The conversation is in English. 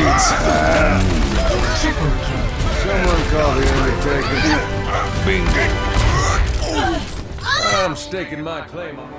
Blades. Triple kill. Someone call the Undertaker. Bingo. I'm staking my claim on